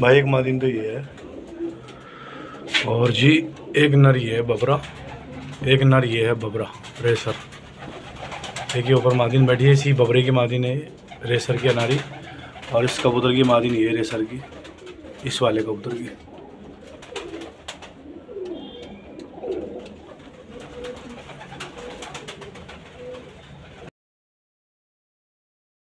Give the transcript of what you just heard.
भाई, एक मादिन तो ये है। और जी, एक नर ये है, बबरा। एक नर ये है, बबरा, रेसर। देखिए, ऊपर मादिन बैठी है, इसी बबरे की मादिन है रेसर की अनारी। और इस कबूतर की मादिन ये, रेसर की, इस वाले कबूतर की।